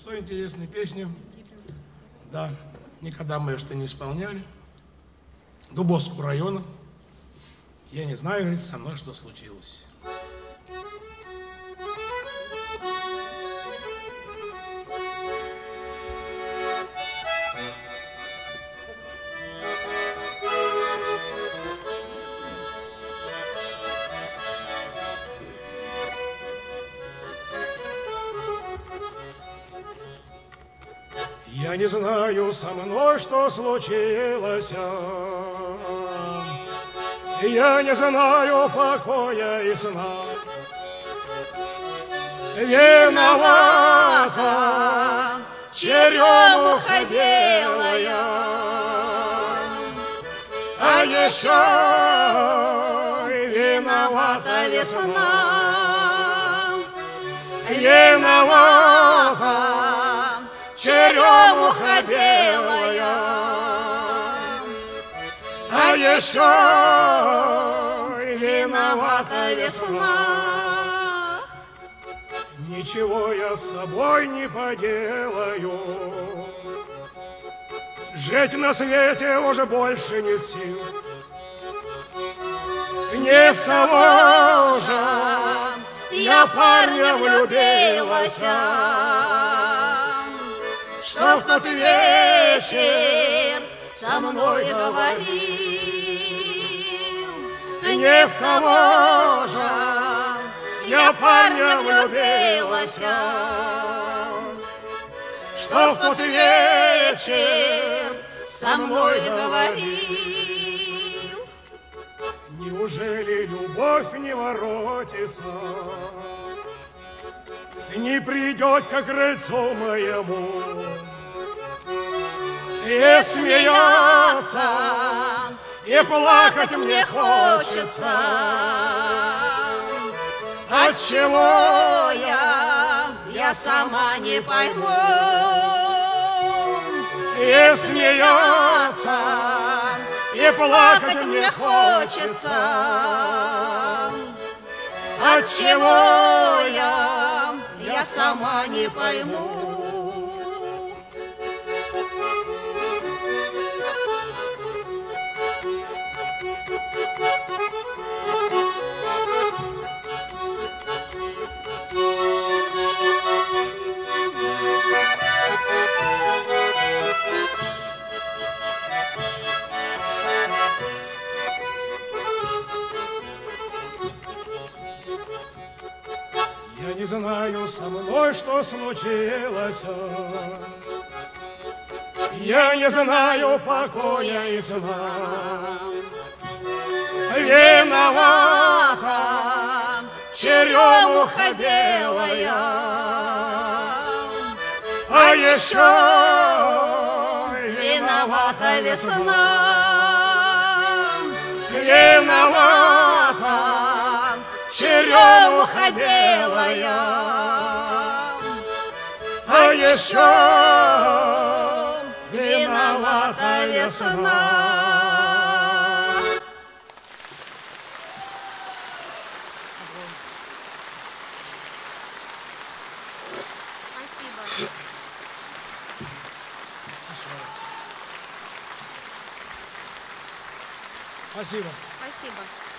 что интересная песня. Да, никогда мы это не исполняли. Дубовского района. Я не знаю, говорит, со мной что случилось. Я не знаю со мной, что случилось. Я не знаю покоя и сна. Виновата черемуха белая, А еще виновата весна. Виновата белая, а еще виновата весна. Ничего я с собой не поделаю, Жить на свете уже больше нет сил. Не в того же я парня влюбилась, что в тот вечер со мной говорил. Не в того же я парня влюбилась, что в тот вечер со мной говорил. Неужели любовь не воротится? Не придет к крыльцу моему и смеется, и плакать мне хочется. От чего я, я сама не пойму. И смеется, и плакать мне хочется. От чего я, я сама не пойму. Я не знаю со мной, что случилось. Я не знаю покоя и сна. Виновата черемуха белая, а еще виновата весна. Виновата черемуха белая, а еще виновата весна. Спасибо. Спасибо. Спасибо.